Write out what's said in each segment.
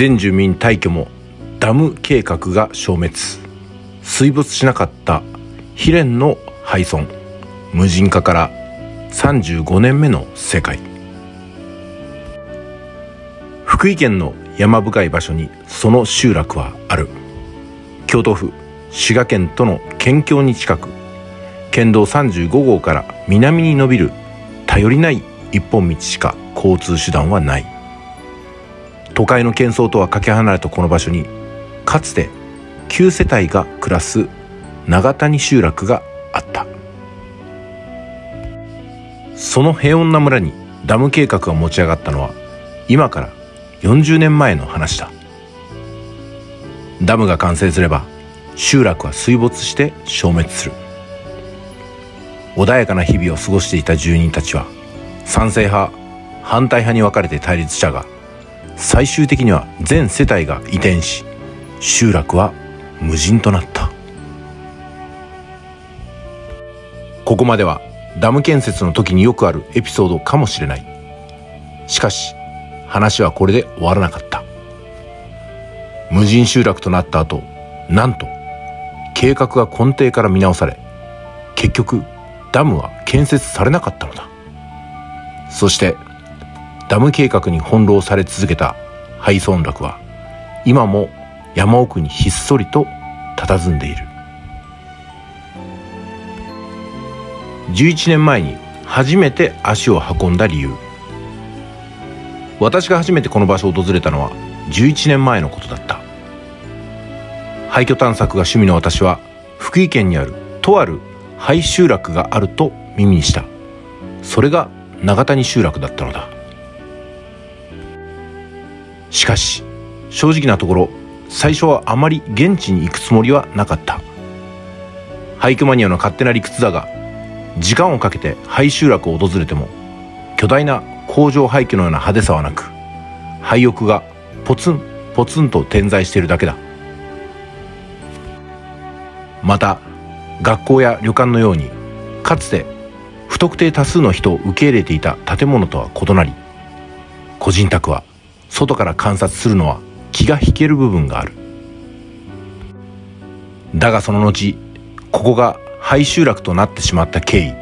全住民退去もダム計画が消滅。水没しなかった悲恋の廃村。無人化から35年目の世界。福井県の山深い場所にその集落はある。京都府滋賀県との県境に近く。県道35号から南に伸びる頼りない一本道しか交通手段はない。都会の喧騒とはかけ離れたこの場所にかつて9世帯が暮らす長谷集落があった。その平穏な村にダム計画が持ち上がったのは今から40年前の話だ。ダムが完成すれば集落は水没して消滅する。穏やかな日々を過ごしていた住人たちは賛成派反対派に分かれて対立したが最終的には全世帯が移転し集落は無人となった。ここまではダム建設の時によくあるエピソードかもしれない。しかし話はこれで終わらなかった。無人集落となった後なんと計画が根底から見直され結局ダムは建設されなかったのだ。そしてダム計画に翻弄され続けた廃村落は今も山奥にひっそりと佇んでいる。11年前に初めて足を運んだ理由。私が初めてこの場所を訪れたのは11年前のことだった。廃墟探索が趣味の私は福井県にあるとある廃集落があると耳にした。それが長谷集落だったのだ。しかし正直なところ最初はあまり現地に行くつもりはなかった。廃墟マニアの勝手な理屈だが時間をかけて廃集落を訪れても巨大な工場廃墟のような派手さはなく廃屋がポツンポツンと点在しているだけだ。また学校や旅館のようにかつて不特定多数の人を受け入れていた建物とは異なり個人宅は外から観察するのは気が引ける部分がある。だがその後ここが廃集落となってしまった経緯。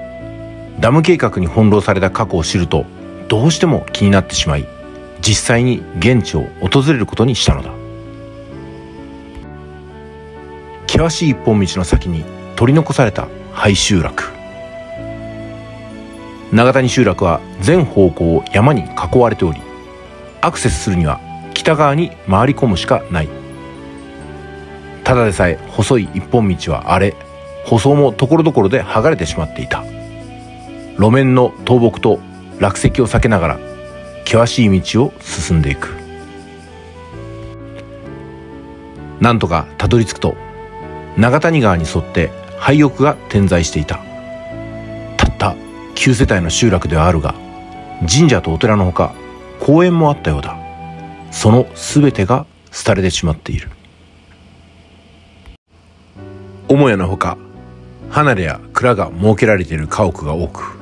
ダム計画に翻弄された過去を知るとどうしても気になってしまい実際に現地を訪れることにしたのだ。険しい一本道の先に取り残された廃集落。長谷集落は全方向を山に囲われておりアクセスするには北側に回り込むしかない。ただでさえ細い一本道は荒れ舗装も所々で剥がれてしまっていた。路面の倒木と落石を避けながら険しい道を進んでいく。なんとかたどり着くと長谷川に沿って廃屋が点在していた。たった9世帯の集落ではあるが神社とお寺のほか公園もあったようだ。その全てが廃れてしまっている。母屋のほか離れや蔵が設けられている家屋が多く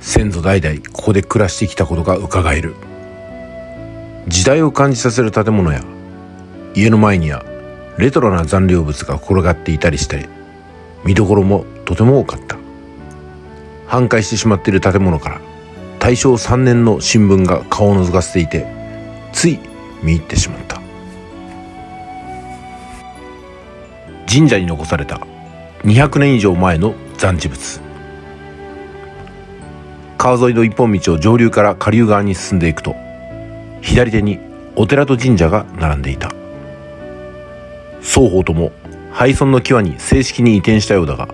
先祖代々ここで暮らしてきたことが伺える。時代を感じさせる建物や家の前にはレトロな残留物が転がっていたりして見どころもとても多かった。半壊してしまっている建物から大正3年の新聞が顔を覗かせていてつい見入ってしまった。神社に残された200年以上前の残地物。川沿いの一本道を上流から下流側に進んでいくと左手にお寺と神社が並んでいた。双方とも廃村の際に正式に移転したようだが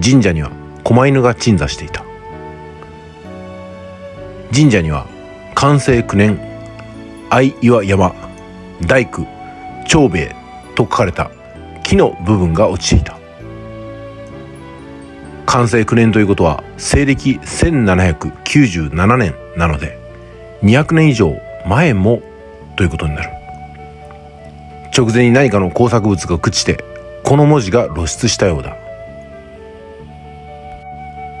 神社には狛犬が鎮座していた。神社には完成9年愛岩山大工長兵衛と書かれた木の部分が落ちていた。完成9年ということは西暦1797年なので200年以上前もということになる。直前に何かの工作物が朽ちてこの文字が露出したようだ。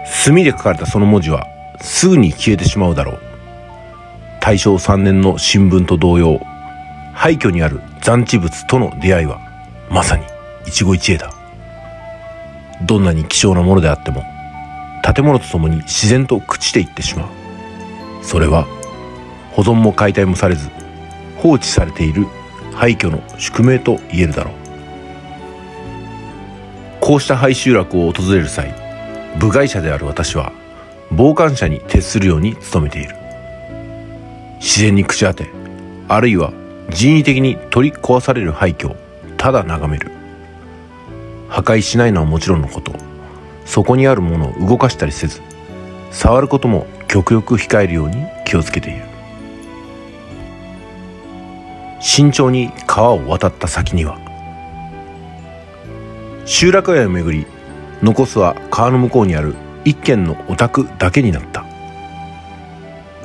墨で書かれたその文字はすぐに消えてしまうだろう。大正3年の新聞と同様廃墟にある残地物との出会いはまさに一期一会だ。どんなに希少なものであっても建物とともに自然と朽ちていってしまう。それは保存も解体もされず放置されている廃墟の宿命と言えるだろう。こうした廃集落を訪れる際部外者である私は傍観者に徹するように努めている。自然に口当てあるいは人為的に取り壊される廃墟をただ眺める。破壊しないのはもちろんのこと。そこにあるものを動かしたりせず触ることも極力控えるように気をつけている。慎重に川を渡った先には集落街をめぐり残すは川の向こうにある一軒のお宅だけになった。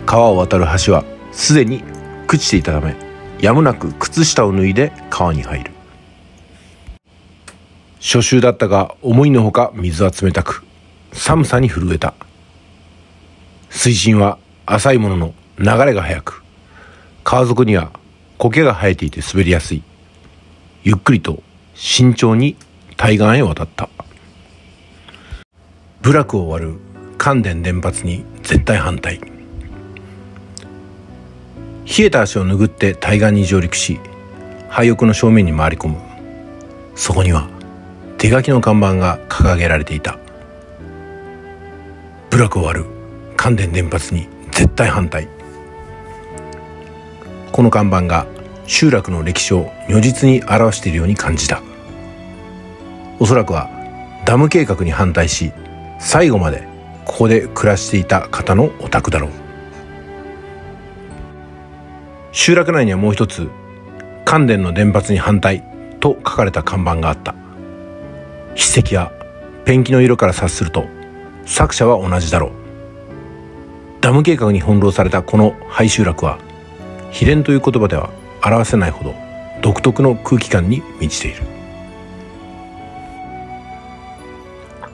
川を渡る橋はすでに朽ちていたためやむなく靴下を脱いで川に入る。初秋だったが思いのほか水は冷たく寒さに震えた。水深は浅いものの流れが速く川底には苔が生えていて滑りやすい。ゆっくりと慎重に対岸へ渡った。部落を割る関電電発に絶対反対。冷えた足を拭って対岸に上陸し廃屋の正面に回り込む。そこには手書きの看板が掲げられていた。部落を割る関電電発に絶対反対。この看板が集落の歴史を如実に表しているように感じた。おそらくはダム計画に反対し最後までここで暮らしていた方のお宅だろう。集落内にはもう一つ関電の電発に反対と書かれた看板があった。筆跡やペンキの色から察すると作者は同じだろう。ダム計画に翻弄されたこの廃集落は秘伝という言葉では表せないほど独特の空気感に満ちている。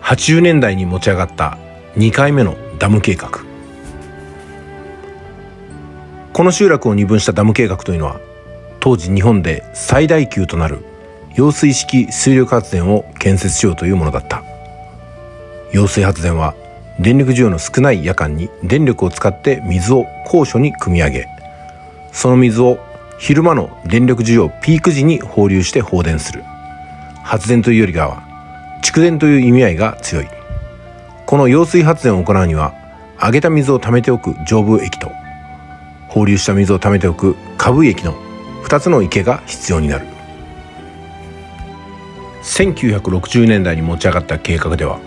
80年代に持ち上がった2回目のダム計画。この集落を二分したダム計画というのは当時日本で最大級となる揚水式水力発電を建設しようというものだった。揚水発電は電力需要の少ない夜間に電力を使って水を高所に汲み上げその水を昼間の電力需要ピーク時に放流して放電する。発電というよりかは蓄電という意味合いが強い。この揚水発電を行うには揚げた水を溜めておく上部液と放流した水を溜めておく下部液の2つの池が必要になる。1960年代に持ち上がった計画では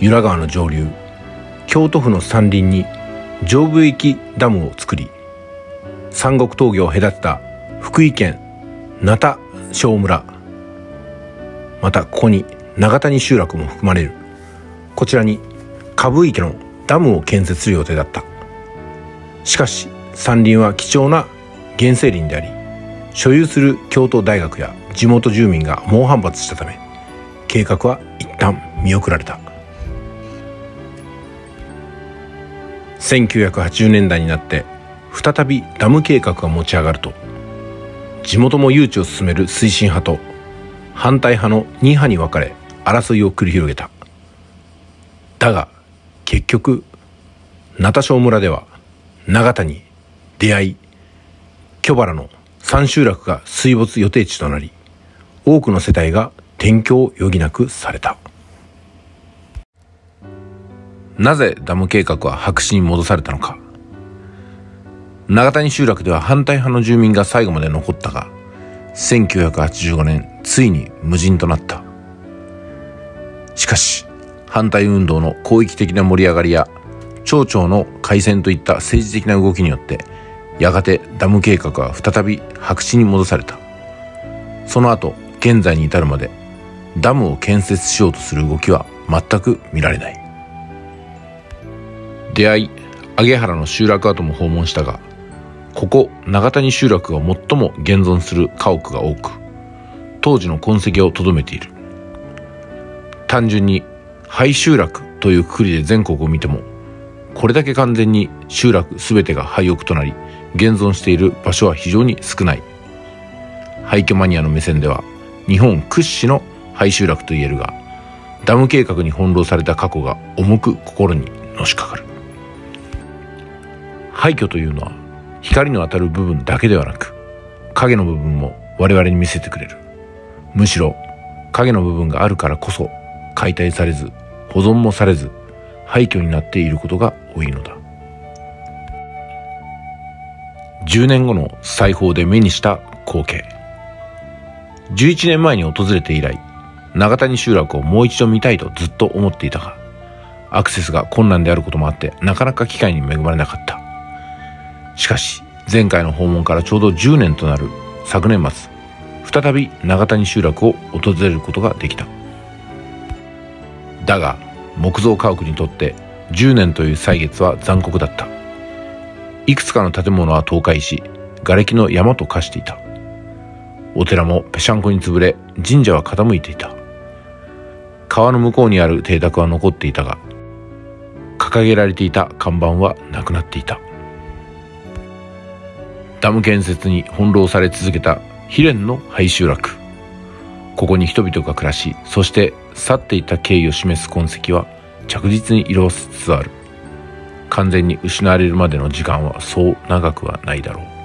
由良川の上流京都府の山林に上部域ダムを作り三国峠を隔てた福井県名田小村またここに長谷集落も含まれる。こちらに下部池のダムを建設する予定だった。しかし山林は貴重な原生林であり所有する京都大学や地元住民が猛反発したため計画は一旦見送られた。1980年代になって再びダム計画が持ち上がると地元も誘致を進める推進派と反対派の2派に分かれ争いを繰り広げた。だが結局名田小村では長谷出会い巨原の三集落が水没予定地となり多くの世帯が転居を余儀なくされた。なぜダム計画は白紙に戻されたのか。長谷集落では反対派の住民が最後まで残ったが1985年ついに無人となった。しかし反対運動の広域的な盛り上がりや町長の改選といった政治的な動きによってやがてダム計画は再び白紙に戻された。その後現在に至るまでダムを建設しようとする動きは全く見られない。出会い上原の集落跡も訪問したがここ長谷集落が最も現存する家屋が多く当時の痕跡をとどめている。単純に廃集落というくくりで全国を見てもこれだけ完全に集落全てが廃屋となり現存している場所は非常に少ない。廃墟マニアの目線では日本屈指の廃集落と言えるがダム計画に翻弄された過去が重く心にのしかかる。廃墟というのは光の当たる部分だけではなく影の部分も我々に見せてくれる。むしろ影の部分があるからこそ解体されず保存もされず廃墟になっていることが多いのだ。10年後の裁縫で目にした光景。11年前に訪れて以来長谷集落をもう一度見たいとずっと思っていたがアクセスが困難であることもあってなかなか機会に恵まれなかった。しかし前回の訪問からちょうど10年となる昨年末再び長谷集落を訪れることができた。だが木造家屋にとって10年という歳月は残酷だった。いくつかの建物は倒壊し瓦礫の山と化していた。お寺もぺしゃんこに潰れ神社は傾いていた。川の向こうにある邸宅は残っていたが掲げられていた看板はなくなっていた。ダム建設に翻弄され続けた悲恋の廃集落ここに人々が暮らしそして去っていた経緯を示す痕跡は着実に色をつつある。完全に失われるまでの時間はそう長くはないだろう。